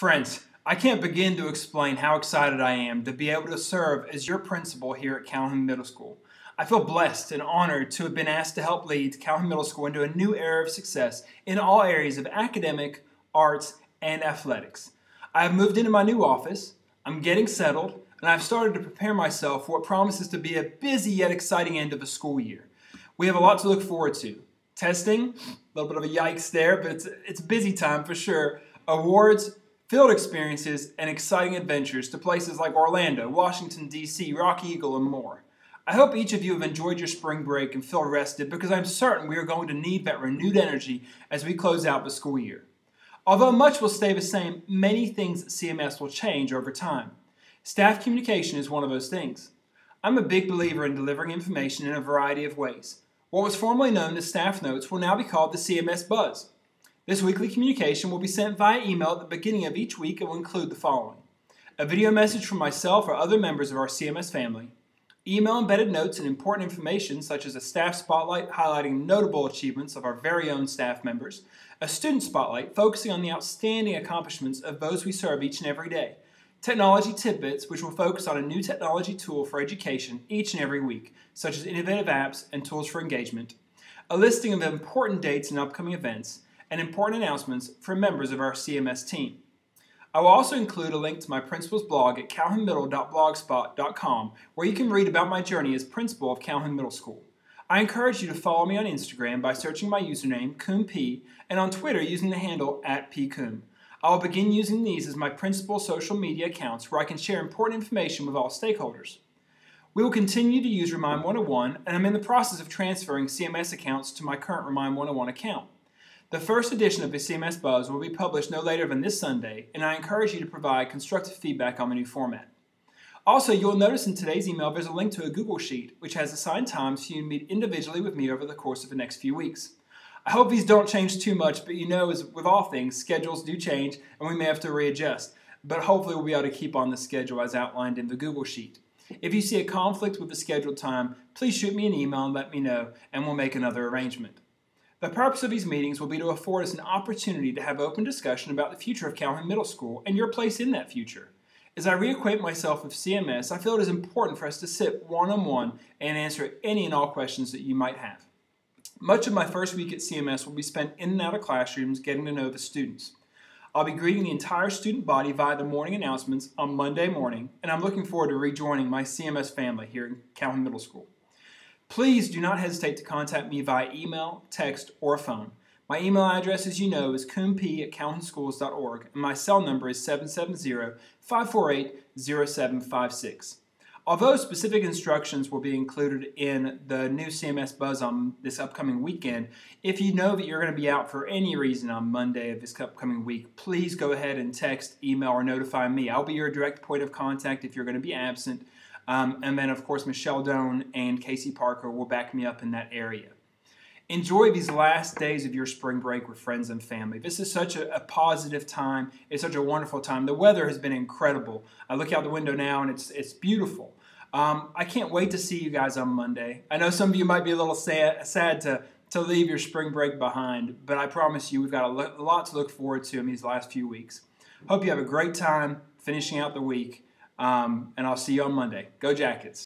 Friends, I can't begin to explain how excited I am to be able to serve as your principal here at Calhoun Middle School. I feel blessed and honored to have been asked to help lead Calhoun Middle School into a new era of success in all areas of academic, arts, and athletics. I have moved into my new office, I'm getting settled, and I've started to prepare myself for what promises to be a busy yet exciting end of the school year. We have a lot to look forward to. Testing, a little bit of a yikes there, but it's, it's busy time for sure. Awards, field experiences, and exciting adventures to places like Orlando, Washington, D.C., Rock Eagle, and more. I hope each of you have enjoyed your spring break and feel rested because I'm certain we are going to need that renewed energy as we close out the school year. Although much will stay the same, many things at CMS will change over time. Staff communication is one of those things. I'm a big believer in delivering information in a variety of ways. What was formerly known as staff notes will now be called the CMS Buzz. This weekly communication will be sent via email at the beginning of each week and will include the following. A video message from myself or other members of our CMS family, email embedded notes and important information such as a staff spotlight highlighting notable achievements of our very own staff members, a student spotlight focusing on the outstanding accomplishments of those we serve each and every day, technology tidbits which will focus on a new technology tool for education each and every week, such as innovative apps and tools for engagement, a listing of important dates and upcoming events, and important announcements for members of our CMS team. I will also include a link to my principal's blog at calhounmiddle.blogspot.com where you can read about my journey as principal of Calhoun Middle School. I encourage you to follow me on Instagram by searching my username, CoomP, and on Twitter using the handle at pcoom. I will begin using these as my principal social media accounts where I can share important information with all stakeholders. We will continue to use Remind 101, and I'm in the process of transferring CMS accounts to my current Remind 101 account. The first edition of the CMS Buzz will be published no later than this Sunday, and I encourage you to provide constructive feedback on the new format. Also, you'll notice in today's email there's a link to a Google Sheet, which has assigned times for you to meet individually with me over the course of the next few weeks. I hope these don't change too much, but you know, as with all things, schedules do change, and we may have to readjust. But hopefully we'll be able to keep on the schedule as outlined in the Google Sheet. If you see a conflict with the scheduled time, please shoot me an email and let me know, and we'll make another arrangement. The purpose of these meetings will be to afford us an opportunity to have open discussion about the future of Calhoun Middle School and your place in that future. As I reacquaint myself with CMS, I feel it is important for us to sit one on one and answer any and all questions that you might have. Much of my first week at CMS will be spent in and out of classrooms getting to know the students. I'll be greeting the entire student body via the morning announcements on Monday morning, and I'm looking forward to rejoining my CMS family here in Calhoun Middle School. Please do not hesitate to contact me via email, text, or phone. My email address, as you know, is coomp at calhounschools.org, and my cell number is 770-548-0756. Although specific instructions will be included in the new CMS Buzz on this upcoming weekend, if you know that you're going to be out for any reason on Monday of this upcoming week, please go ahead and text, email, or notify me. I'll be your direct point of contact if you're going to be absent um, and then, of course, Michelle Doan and Casey Parker will back me up in that area. Enjoy these last days of your spring break with friends and family. This is such a, a, positive time. It's such a wonderful time. The weather has been incredible. I look out the window now and it's, it's beautiful. Um, I can't wait to see you guys on Monday. I know some of you might be a little sad, sad to, to leave your spring break behind, but I promise you we've got a, lo- a lot to look forward to in these last few weeks. Hope you have a great time finishing out the week. Um, and I'll see you on Monday. Go Jackets.